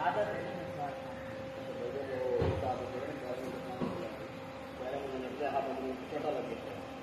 هذا النساء छोटा